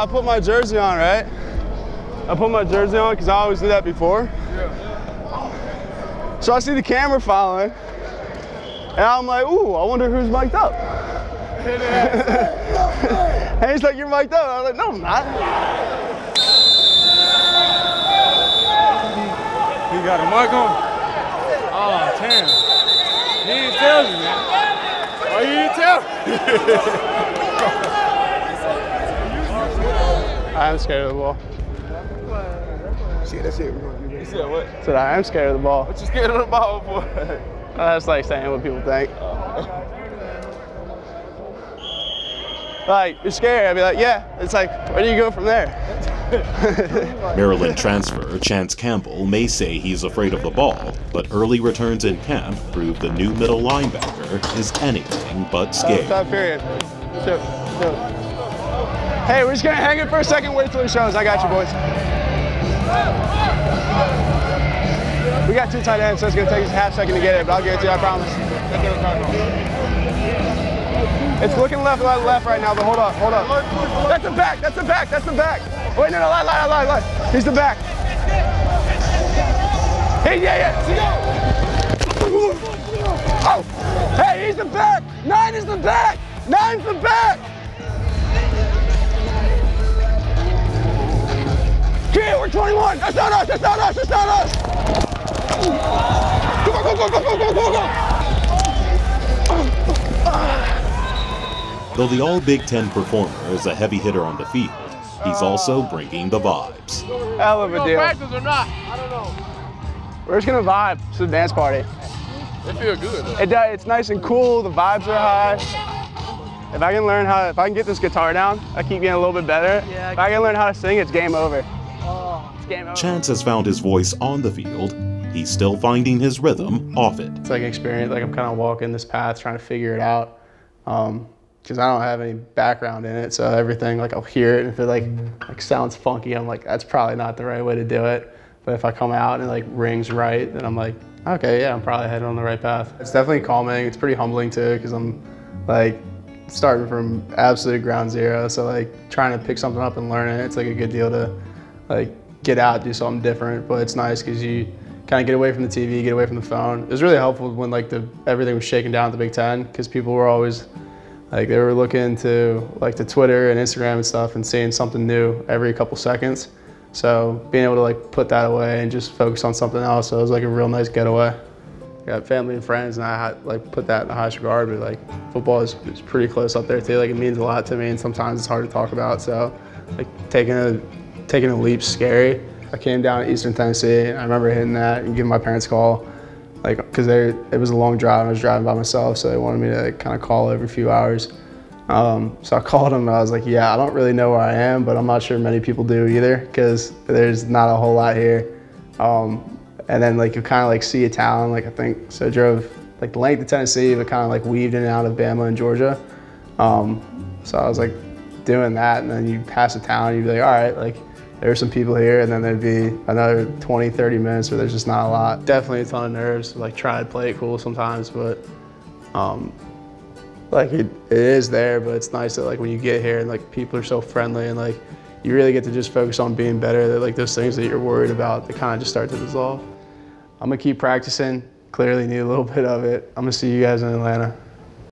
I put my jersey on, right? I put my jersey on because I always do that before. So I see the camera following, and I'm like, ooh, I wonder who's mic'd up. and he's like, you're mic'd up. I was like, no, I'm not. He got a mic on. Oh, damn. He didn't tell you, man. Oh, you didn't tell? I'm scared of the ball. Shit, that's it. We're gonna said what? So I am scared of the ball. What you scared of the ball for? That's like saying what people think. Oh. Like, you're scared. I'd be like, yeah. It's like, where do you go from there? Maryland transfer Chance Campbell may say he's afraid of the ball, but early returns in camp prove the new middle linebacker is anything but uh, scared. Stop, period. Two, two. Hey, we're just gonna hang it for a second, wait till he shows. I got you, boys. We got two tight ends, so it's gonna take us a half second to get it, but I'll get it to you, I promise. It's looking left, left, left right now, but hold up, hold up. That's the back, that's the back, that's the back. Wait, no, no, lie, lie, lie, lie. He's the back. Hey, yeah, yeah. Oh, hey, he's the back. Nine is the back. Nine's the back. We're 21. That's not us. That's not us. That's not us. Go, go, go, go, go, go, go, go. Though the All Big Ten performer is a heavy hitter on the field, he's also bringing the vibes. Hell of a deal. Practice or not? I don't know. We're just gonna vibe. It's a dance party. It feel good though. It, does- it's nice and cool. The vibes are high. If I can learn how, if I can get this guitar down, I keep getting a little bit better. if I can learn how to sing, it's game over. Chance has found his voice on the field. He's still finding his rhythm off it. It's like an experience. Like I'm kind of walking this path, trying to figure it out. Um, because I don't have any background in it, so everything like I'll hear it, and if it like like sounds funky, I'm like that's probably not the right way to do it. But if I come out and it like rings right, then I'm like, okay, yeah, I'm probably headed on the right path. It's definitely calming. It's pretty humbling too, because I'm like starting from absolute ground zero. So like trying to pick something up and learn it, it's like a good deal to like get out, do something different. But it's nice because you kind of get away from the TV, get away from the phone. It was really helpful when like the everything was shaking down at the Big Ten because people were always like they were looking to like to Twitter and Instagram and stuff and seeing something new every couple seconds. So being able to like put that away and just focus on something else, it was like a real nice getaway. Got family and friends, and I like put that in the highest regard. But like football is, is pretty close up there too. Like it means a lot to me, and sometimes it's hard to talk about. So like taking a taking a leap's scary. I came down to Eastern Tennessee, I remember hitting that and giving my parents a call, like because it was a long drive. and I was driving by myself, so they wanted me to kind of call every few hours. Um, so I called them and I was like, yeah, I don't really know where I am, but I'm not sure many people do either because there's not a whole lot here. Um, and then like you kind of like see a town, like I think, so I drove like the length of Tennessee, but kind of like weaved in and out of Bama and Georgia. Um, so I was like doing that and then you pass a town, you'd be like, all right, like there's some people here and then there'd be another 20, 30 minutes where there's just not a lot. Definitely a ton of nerves, like try to play it cool sometimes, but um, like it, it is there, but it's nice that like when you get here and like people are so friendly and like you really get to just focus on being better. That like those things that you're worried about, they kind of just start to dissolve. I'm gonna keep practicing. Clearly need a little bit of it. I'm gonna see you guys in Atlanta.